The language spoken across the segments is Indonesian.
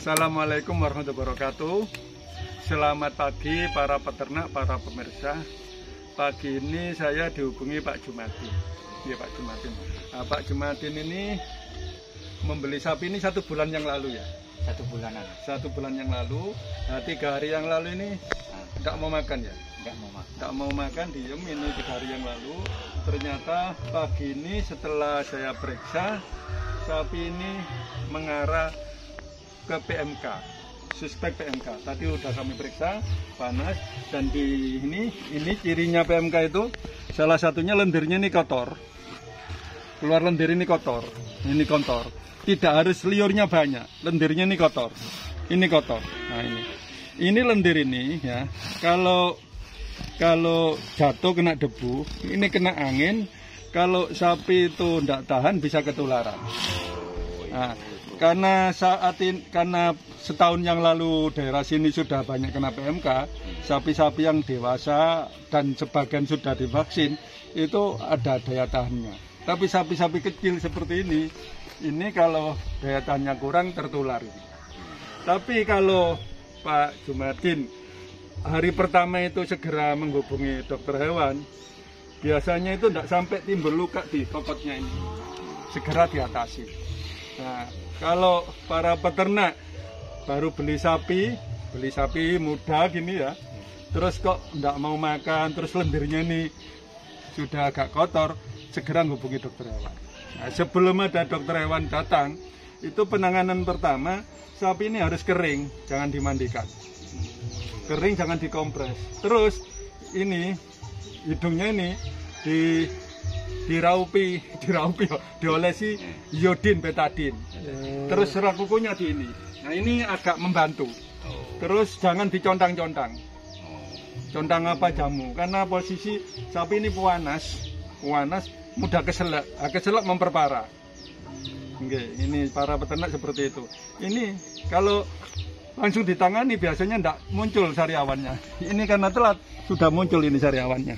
Assalamualaikum warahmatullahi wabarakatuh. Selamat pagi para peternak, para pemirsa. Pagi ini saya dihubungi Pak Jumatin. Iya Pak Jumatin. Nah, Pak Jumatin ini membeli sapi ini satu bulan yang lalu ya. satu bulanan Satu bulan yang lalu. Nah, tiga hari yang lalu ini tidak mau makan ya. nggak mau makan Tak mau makan diem ini tiga hari yang lalu. Ternyata pagi ini setelah saya periksa sapi ini mengarah ke PMK, suspek PMK. Tadi udah kami periksa panas dan di ini ini cirinya PMK itu salah satunya lendirnya ini kotor. Keluar lendir ini kotor, ini kotor. Tidak harus liurnya banyak, lendirnya ini kotor. Ini kotor. Nah ini, ini lendir ini ya. Kalau kalau jatuh kena debu, ini kena angin. Kalau sapi itu tidak tahan bisa ketularan. Nah, karena saat ini, karena setahun yang lalu daerah sini sudah banyak kena PMK, sapi-sapi yang dewasa dan sebagian sudah divaksin itu ada daya tahannya. Tapi sapi-sapi kecil seperti ini, ini kalau daya tahannya kurang tertular. Tapi kalau Pak Jumadin hari pertama itu segera menghubungi dokter hewan, biasanya itu tidak sampai timbul luka di kokotnya ini. Segera diatasi. Nah, kalau para peternak baru beli sapi, beli sapi muda gini ya, terus kok tidak mau makan, terus lendirnya ini sudah agak kotor, segera menghubungi dokter hewan. Nah, sebelum ada dokter hewan datang, itu penanganan pertama sapi ini harus kering, jangan dimandikan. Kering jangan dikompres. Terus ini hidungnya ini di diraupi, diraupi, diolesi iodin betadin. Terus serat kukunya di ini. Nah ini agak membantu. Terus jangan dicontang-contang. Contang apa jamu? Karena posisi sapi ini puanas, puanas mudah keselak. Ah, keselak memperparah. Oke, ini para peternak seperti itu. Ini kalau langsung ditangani biasanya tidak muncul sariawannya. Ini karena telat sudah muncul ini sariawannya.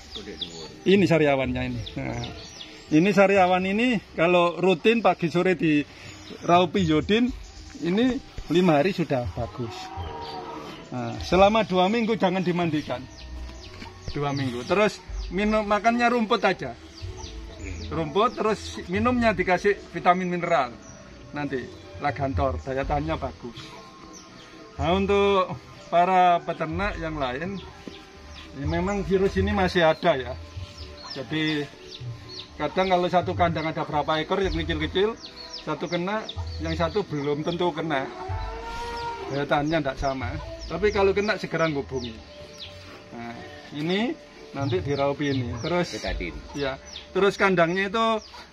Ini sariawannya ini. Nah, ini sariawan ini kalau rutin pagi sore di raupi yodin ini lima hari sudah bagus. Nah, selama dua minggu jangan dimandikan. Dua minggu. Terus minum makannya rumput aja. Rumput terus minumnya dikasih vitamin mineral. Nanti lagantor daya tahannya bagus. Nah untuk para peternak yang lain, ini memang virus ini masih ada ya. Jadi kadang kalau satu kandang ada berapa ekor yang kecil-kecil, satu kena, yang satu belum tentu kena. Daya tahannya tidak sama. Tapi kalau kena segera hubungi. Nah, ini nanti diraupi ini. Terus betadin ya, terus kandangnya itu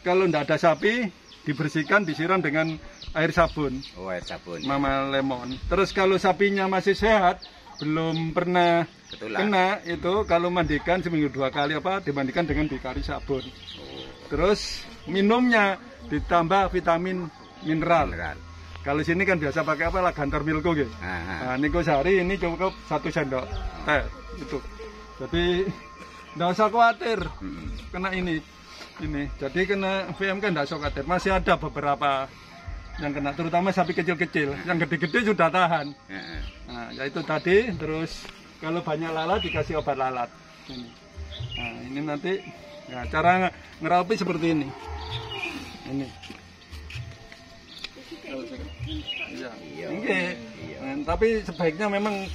kalau tidak ada sapi dibersihkan, disiram dengan air sabun oh air sabun mama lemon. Terus kalau sapinya masih sehat, belum pernah Ketular. kena itu kalau mandikan seminggu dua kali apa dimandikan dengan dikari sabun. oh, Terus minumnya ditambah vitamin mineral. mineral Kalau sini kan biasa pakai apa lah gantor milko gitu. nah, nah. Nah, Niko sehari ini cukup satu sendok teh itu. Jadi nggak usah khawatir Mm-mm. kena ini ini. Jadi kena VMK nggak usah khawatir. Masih ada beberapa yang kena, terutama sapi kecil-kecil. Yang gede-gede sudah tahan. Nah, yaitu tadi terus kalau banyak lalat dikasih obat lalat. Ini. Nah, ini nanti nah, cara nge- ngerapi seperti ini. Ini. Iya. Iya. Oke. Iya. Nah, tapi sebaiknya memang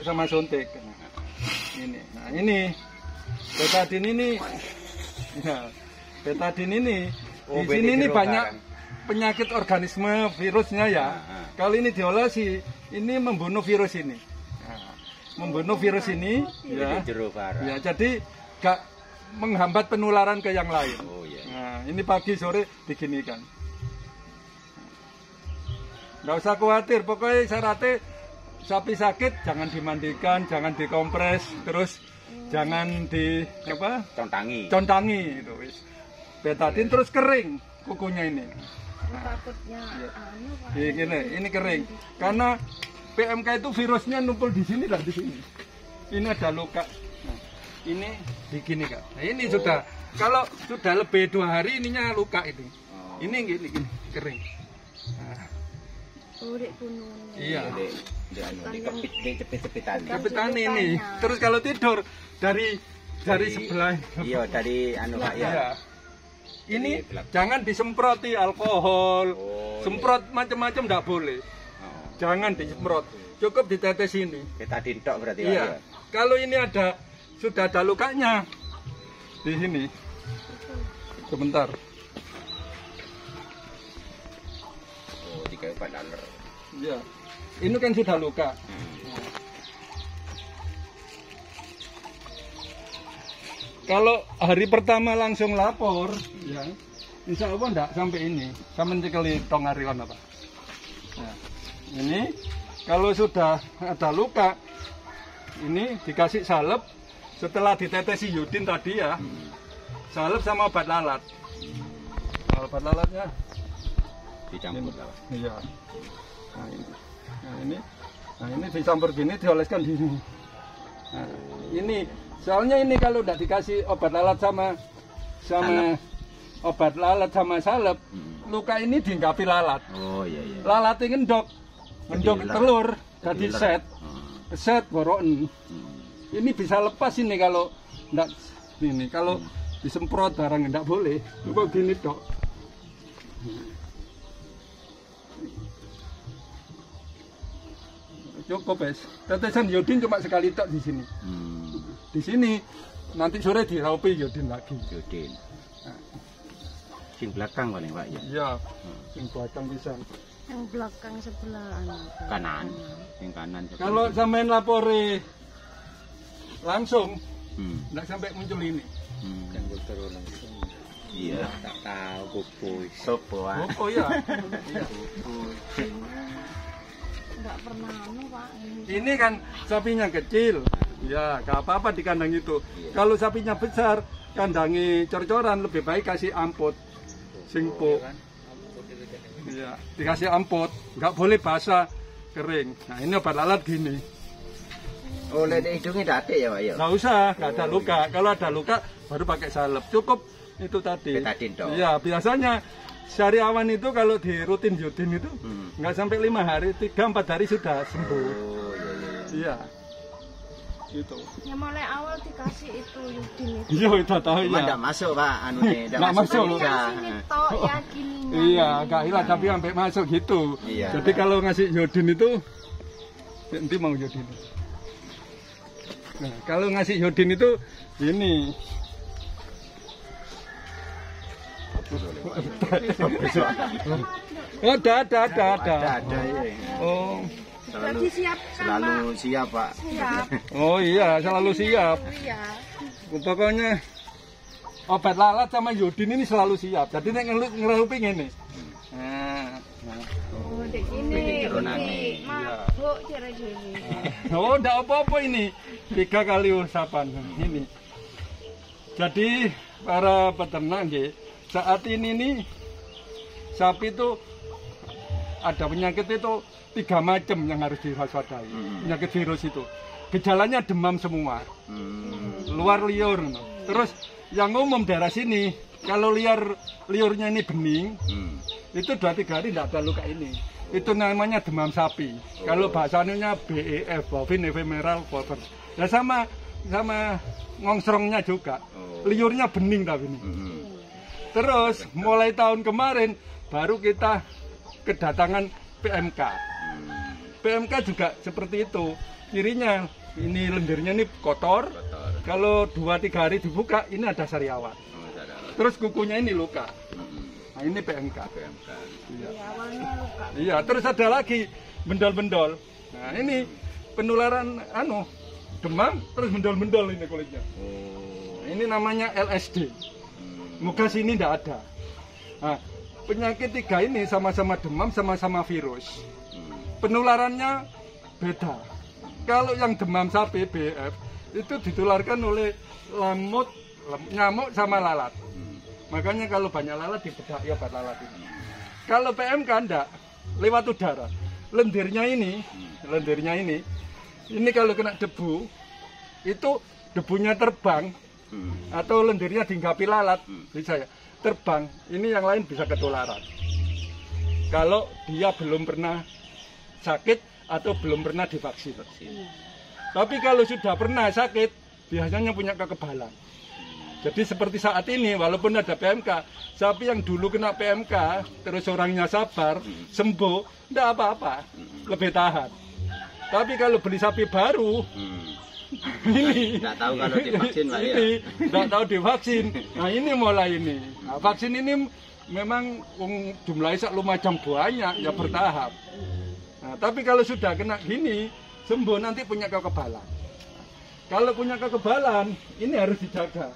sama suntik. Nah, ini. Nah, ini betadin ini ya, betadin ini Oh, di sini ini banyak barang. penyakit organisme virusnya ya. Nah, nah. Kalau ini diolesi, ini membunuh virus ini. Nah, membunuh virus ini, ya, ya. Jadi gak menghambat penularan ke yang lain. oh iya Nah, ini pagi sore diginikan. Nggak usah khawatir, pokoknya syaratnya sapi sakit jangan dimandikan, jangan dikompres, terus jangan di apa? contangi contangi itu wis. Betadin terus kering kukunya ini. takutnya Iya. anu Pak. Ini, gini, ini kering. Karena PMK itu virusnya numpul di sini dan di sini. Ini ada luka. Ini begini kak. Nah, ini sudah kalau sudah lebih dua hari ininya luka ini. Oh. Ini gini, gini kering. Nah, Oh. Iya. Di, anu. Kepitan ini. Terus kalau tidur dari dari Dari- sebelah. Iya, dari anu Pak ya. Iya. Ini jangan disemproti alkohol, Oh, semprot macam-macam tidak boleh. Oh. Jangan disemprot, cukup ditetes ini. Kita dintok berarti Iya. ya. Kalau ini ada sudah ada lukanya di sini. Sebentar. Oh, tiga empat dolar. Iya. Ini kan sudah luka. Kalau hari pertama langsung lapor, ya, insya Allah enggak sampai ini. Sama cekeli tong arion apa. Nah, ini kalau sudah ada luka, ini dikasih salep. Setelah ditetesi yudin tadi ya, salep sama obat lalat. Nah, obat lalatnya Dicampur Pak. Iya. Nah ini, nah ini, nah ini dicampur gini dioleskan di sini. Nah, ini soalnya ini kalau udah dikasih obat lalat sama sama obat lalat sama salep, Hmm. luka ini dinggapi lalat. Oh iya iya. Lalat ini ngendok, ngendok telur, Jadi set, Oh. set boroken. Hmm. Ini bisa lepas ini kalau enggak ini kalau disemprot barang enggak boleh. Coba gini dok. Cukup es. Tetesan yodin cuma sekali tok di sini. Hmm. Di sini nanti sore diraupi yodin lagi. Yudin. Sing belakang paling Pak ya. Iya. Yang belakang bisa. Yang belakang sebelah anu. Kanan. Yang kanan. Kalau sampean lapore langsung Hmm. enggak sampai muncul ini. Hmm. Iya, tak tahu kupu sopo ah. Oh, oh ya. Enggak pernah anu, Pak. Ini kan sapinya kecil. Ya, gak apa-apa di kandang itu. Iya. Kalau sapinya besar, kandangi cor-coran lebih baik kasih amput. Singpo. Iya, dikasih amput. Nggak boleh basah kering. Nah, ini obat lalat gini. Oh, lihat hidungnya datik ya Pak ya. Nggak usah, nggak ada luka. Kalau ada luka, baru pakai salep. Cukup itu tadi. Betadine dong. Iya, biasanya sariawan itu kalau di rutin yudin itu Hmm. nggak sampai lima hari, tiga empat hari sudah sembuh. Oh iya iya. Iya. Gitu. Ya mulai awal dikasih itu Yudin itu. Iya, udah tahu ya. enggak masuk Pak anu nih, enggak Nggak masuk. Ini Iya. sini tok ya. Iya, gak hilang tapi sampai masuk gitu. Iya. Jadi kalau ngasih yodin itu nanti mau yodin. Nah, kalau ngasih yodin itu ini. Oh, ada, ada, ada, ada. Ada ada ya. Oh, Jadi siap Selalu siap Pak. siap. oh iya, selalu siap. Iya. Pokoknya obat lalat sama yodin ini selalu siap. Jadi nek ngelup ngene. Nah, nah. Oh, dek Iki nih. mabuk ciri-ciri. Oh, enggak apa-apa ini. Tiga kali usapan ini. Jadi para peternak nggih, saat ini nih sapi itu ada penyakit itu tiga macam yang harus diwaspadai. Hmm. Penyakit virus itu. Gejalanya demam semua, Hmm. luar liur. Terus yang umum daerah sini, kalau liar liurnya ini bening, Hmm. itu dua tiga hari tidak ada luka ini itu namanya demam sapi kalau bahasanya BEF bovin ephemeral fever ya sama sama ngongsrongnya juga Oh. liurnya bening tapi ini Hmm. terus mulai tahun kemarin baru kita kedatangan PMK Hmm. PMK juga seperti itu cirinya ini lendirnya ini kotor Kotor. kalau dua tiga hari dibuka ini ada sariawan Oh, terus kukunya ini luka Hmm. nah ini PMK PMK. Iya. Ya, luka. Iya, terus ada lagi bendol-bendol. Nah, ini penularan anu demam terus bendol-bendol ini kulitnya. Oh. Ini namanya LSD. Hmm. Muka sini tidak ada. Nah, penyakit tiga ini sama-sama demam, sama-sama virus. Hmm. Penularannya beda. Kalau yang demam sapi BF itu ditularkan oleh lamut, nyamuk sama lalat. Hmm. Makanya kalau banyak lalat dibedah ya obat lalat ini. Kalau PMK enggak, lewat udara. Lendirnya ini, lendirnya ini, ini kalau kena debu, itu debunya terbang Hmm. atau lendirnya dinggapi lalat, Hmm. bisa ya, terbang. Ini yang lain bisa ketularan. Kalau dia belum pernah sakit atau belum pernah divaksin. Vaksin. Tapi kalau sudah pernah sakit, biasanya punya kekebalan. Jadi seperti saat ini, walaupun ada PMK, sapi yang dulu kena PMK, terus orangnya sabar, sembuh, tidak apa-apa, lebih tahan. Tapi kalau beli sapi baru, Hmm. ini Nggak tahu kalau divaksin, Pak, ya? ini nggak tahu divaksin nah ini mulai ini nah, vaksin ini memang um, jumlahnya sak lumacam banyak ya bertahap nah, tapi kalau sudah kena gini sembuh nanti punya kekebalan kalau punya kekebalan ini harus dijaga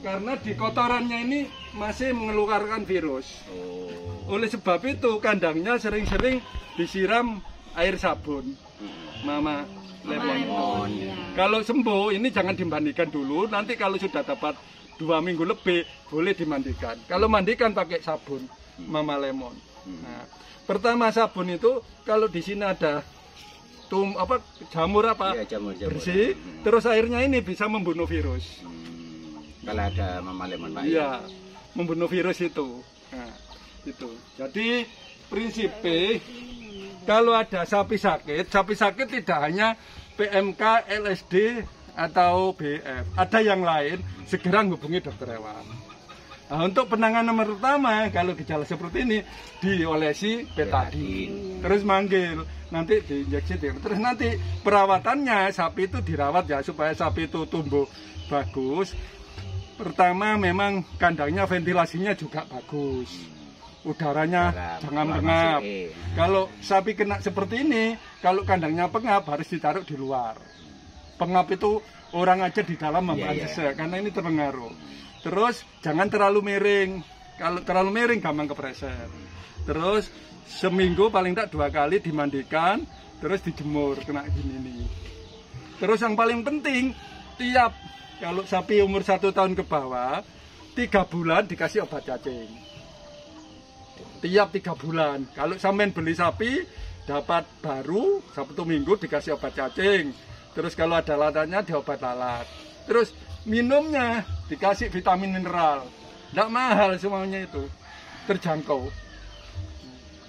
karena di kotorannya ini masih mengeluarkan virus Oh. oleh sebab itu kandangnya sering-sering disiram air sabun. Mama lemon Lemon. Iya. kalau sembuh ini jangan dimandikan dulu. Nanti kalau sudah dapat dua minggu lebih boleh dimandikan. Kalau mandikan pakai sabun Mama Lemon. Nah, pertama sabun itu kalau di sini ada tum apa jamur apa Iya, jamur-jamur. bersih, Hmm. terus airnya ini bisa membunuh virus. Hmm. Kalau ada mama lemon Pak. ya? Iya, membunuh virus itu. Nah, itu. Jadi prinsipnya kalau ada sapi sakit, sapi sakit tidak hanya PMK, LSD atau BF, ada yang lain segera hubungi dokter hewan. Nah, untuk penanganan pertama kalau gejala seperti ini diolesi betadin, terus manggil, nanti diinjeksi, terus nanti perawatannya sapi itu dirawat ya supaya sapi itu tumbuh bagus. Pertama memang kandangnya ventilasinya juga bagus, udaranya Udara, jangan pengap. eh. Kalau sapi kena seperti ini, kalau kandangnya pengap harus ditaruh di luar. Pengap itu orang aja di dalam Iya, iya. sesek, karena ini terpengaruh. Terus jangan terlalu miring. Kalau terlalu miring gampang kepreset. Terus seminggu paling tak dua kali dimandikan, terus dijemur kena gini nih. Terus yang paling penting tiap kalau sapi umur satu tahun ke bawah tiga bulan dikasih obat cacing tiap tiga bulan. Kalau sampean beli sapi dapat baru Sabtu Minggu dikasih obat cacing. Terus kalau ada lalatnya diobat lalat. Terus minumnya dikasih vitamin mineral. Tidak mahal semuanya itu. Terjangkau.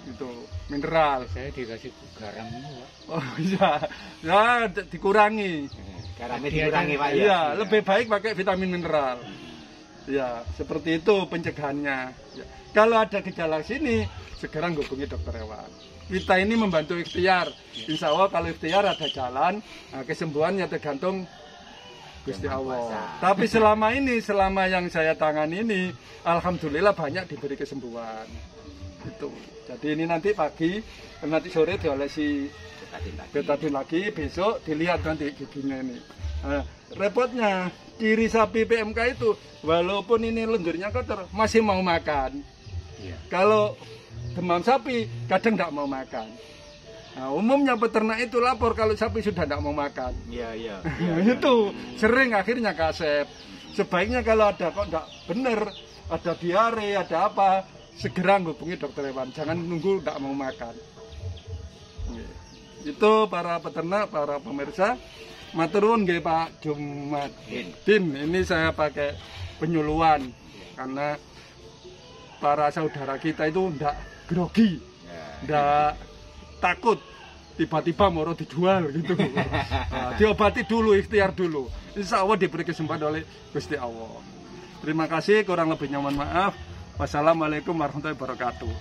Itu mineral. Saya dikasih garam Oh iya. Ya dikurangi. Garamnya dikurangi Pak ya. Iya, lebih baik pakai vitamin mineral. Ya, seperti itu pencegahannya. Ya. Kalau ada gejala sini, segera hubungi dokter hewan. Kita ini membantu ikhtiar. Insya Allah kalau ikhtiar ada jalan, nah, kesembuhannya tergantung Gusti Allah. Tapi selama ini, selama yang saya tangani ini, Alhamdulillah banyak diberi kesembuhan. Itu. Jadi ini nanti pagi, nanti sore diolesi Betadin lagi. betadin lagi besok dilihat nanti giginya ini nah, repotnya ciri sapi PMK itu walaupun ini lendirnya kotor masih mau makan. Iya. kalau demam sapi kadang tidak mau makan. Nah, umumnya peternak itu lapor kalau sapi sudah tidak mau makan. Iya, iya. Nah, itu sering akhirnya kasep. Sebaiknya kalau ada kok tidak benar ada diare ada apa segera hubungi dokter hewan. Jangan nunggu tidak mau makan. Nggih. itu para peternak para pemirsa maturun nggih Pak Jumadin ini saya pakai penyuluhan karena para saudara kita itu ndak grogi ndak takut tiba-tiba mau dijual gitu. Nah, diobati dulu, ikhtiar dulu. Insya Allah diberi kesempatan oleh Gusti Allah. Terima kasih, kurang lebihnya mohon maaf. Wassalamualaikum warahmatullahi wabarakatuh.